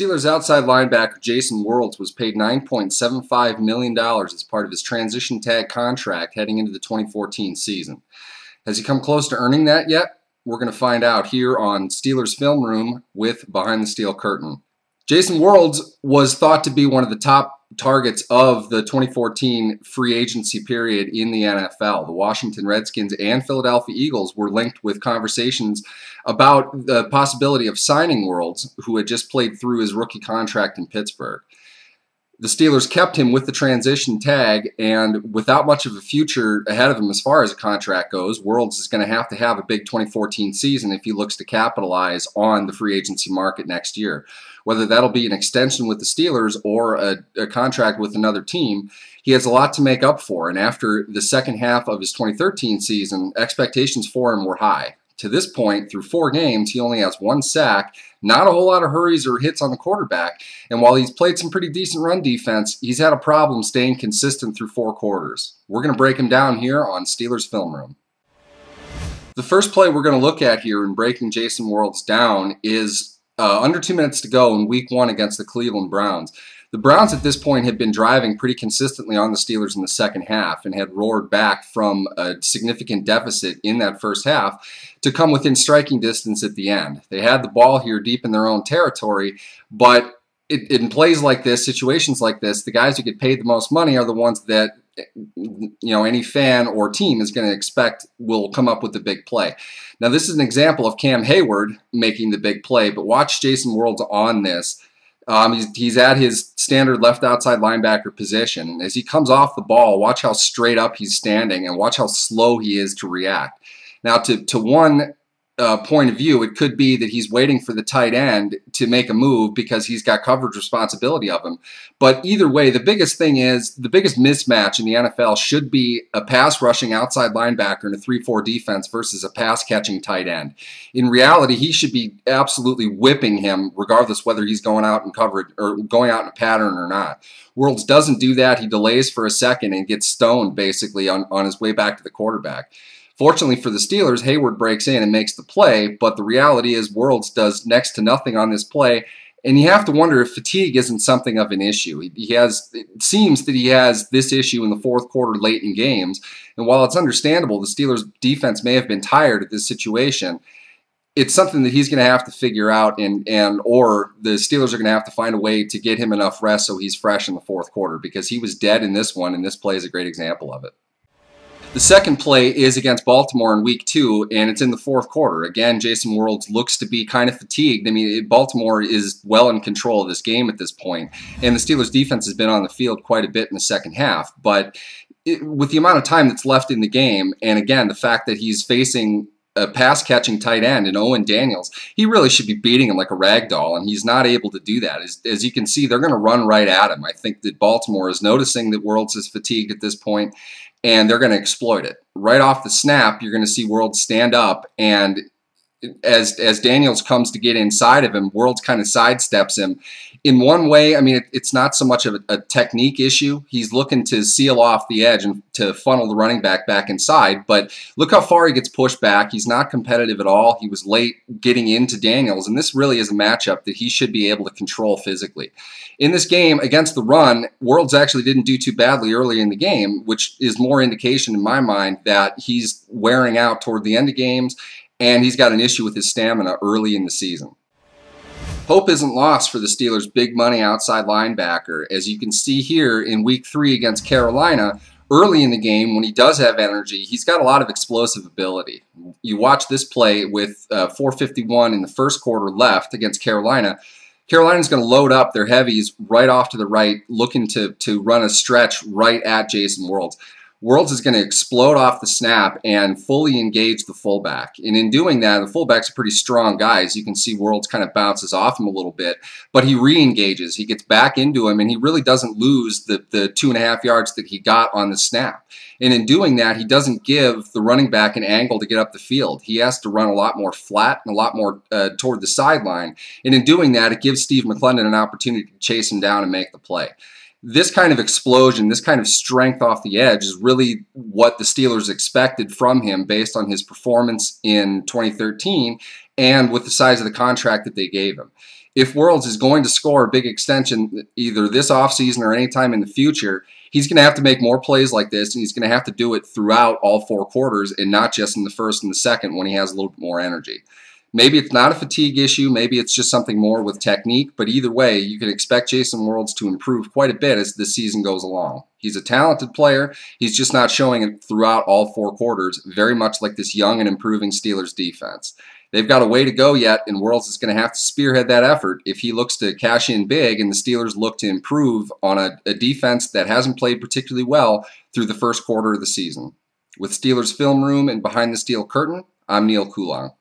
Steelers outside linebacker Jason Worilds was paid $9.75 million as part of his transition tag contract heading into the 2014 season. Has he come close to earning that yet? We're going to find out here on Steelers Film Room with Behind the Steel Curtain. Jason Worilds was thought to be one of the top targets of the 2014 free agency period in the NFL. The Washington Redskins and Philadelphia Eagles were linked with conversations about the possibility of signing Worilds, who had just played through his rookie contract in Pittsburgh. The Steelers kept him with the transition tag, and without much of a future ahead of him as far as a contract goes, Worilds is going to have to have a big 2014 season if he looks to capitalize on the free agency market next year whether that'll be an extension with the Steelers or a, a, contract with another team, he has a lot to make up for. And after the second half of his 2013 season, expectations for him were high. To this point, through four games, he only has one sack, not a whole lot of hurries or hits on the quarterback. And while he's played some pretty decent run defense, he's had a problem staying consistent through four quarters. We're going to break him down here on Steelers Film Room. The first play we're going to look at here in breaking Jason Worilds down is uh, under two minutes to go in week one against the Cleveland Browns. The Browns at this point had been driving pretty consistently on the Steelers in the second half and had roared back from a significant deficit in that first half to come within striking distance at the end. They had the ball here deep in their own territory, but it, in plays like this, situations like this, the guys who get paid the most money are the ones that you know any fan or team is going to expect will come up with the big play. Now this is an example of Cam Hayward making the big play, but watch Jason Worilds on this. Um, he's, he's at his standard left outside linebacker position. As he comes off the ball, watch how straight up he's standing and watch how slow he is to react. Now, to, to one uh, point of view, it could be that he's waiting for the tight end to make a move because he's got coverage responsibility of him. But either way, the biggest thing is the biggest mismatch in the NFL should be a pass rushing outside linebacker in a 3 4 defense versus a pass catching tight end. In reality, he should be absolutely whipping him, regardless whether he's going out and coverage or going out in a pattern or not. Worilds doesn't do that. He delays for a second and gets stoned basically on, on his way back to the quarterback. Fortunately for the Steelers, Hayward breaks in and makes the play, but the reality is Worilds does next to nothing on this play, and you have to wonder if fatigue isn't something of an issue. He has it seems that he has this issue in the fourth quarter late in games, and while it's understandable the Steelers defense may have been tired of this situation, it's something that he's going to have to figure out and and or the Steelers are going to have to find a way to get him enough rest so he's fresh in the fourth quarter because he was dead in this one and this play is a great example of it. The second play is against Baltimore in week two, and it's in the fourth quarter. Again, Jason Worilds looks to be kind of fatigued. I mean, Baltimore is well in control of this game at this point, and the Steelers' defense has been on the field quite a bit in the second half. But it, with the amount of time that's left in the game, and again, the fact that he's facing a pass catching tight end and Owen Daniels, he really should be beating him like a rag doll, and he's not able to do that. As, as you can see, they're going to run right at him. I think that Baltimore is noticing that Worilds is fatigued at this point, and they're going to exploit it. Right off the snap, you're going to see Worilds stand up, and as as Daniels comes to get inside of him, Worilds kind of sidesteps him, in one way, I mean, it, it's not so much of a, a, technique issue. He's looking to seal off the edge and to funnel the running back back inside. But look how far he gets pushed back. He's not competitive at all. He was late getting into Daniels, and this really is a matchup that he should be able to control physically. In this game against the run, Worilds actually didn't do too badly early in the game, which is more indication in my mind that he's wearing out toward the end of games and he's got an issue with his stamina early in the season. Hope isn't lost for the Steelers' big money outside linebacker. As you can see here in week three against Carolina, early in the game, when he does have energy, he's got a lot of explosive ability. You watch this play with uh, 451 in the first quarter left against Carolina. Carolina's going to load up their heavies right off to the right, looking to, to run a stretch right at Jason Worilds. Worilds is going to explode off the snap and fully engage the fullback. And in doing that, the fullback's a pretty strong guy. As you can see, Worilds kind of bounces off him a little bit, but he re-engages. He gets back into him, and he really doesn't lose the, the two and a half yards that he got on the snap. And in doing that, he doesn't give the running back an angle to get up the field. He has to run a lot more flat and a lot more uh, toward the sideline. And in doing that, it gives Steve McLendon an opportunity to chase him down and make the play this kind of explosion, this kind of strength off the edge is really what the Steelers expected from him based on his performance in 2013 and with the size of the contract that they gave him. If Worilds is going to score a big extension either this offseason or anytime in the future, he's going to have to make more plays like this, and he's going to have to do it throughout all four quarters and not just in the first and the second when he has a little bit more energy. Maybe it's not a fatigue issue, maybe it's just something more with technique, but either way, you can expect Jason Worilds to improve quite a bit as the season goes along. He's a talented player, he's just not showing it throughout all four quarters, very much like this young and improving Steelers defense. They've got a way to go yet, and Worilds is going to have to spearhead that effort if he looks to cash in big and the Steelers look to improve on a, a defense that hasn't played particularly well through the first quarter of the season. With Steelers Film Room and Behind the Steel Curtain, I'm Neal Coolong.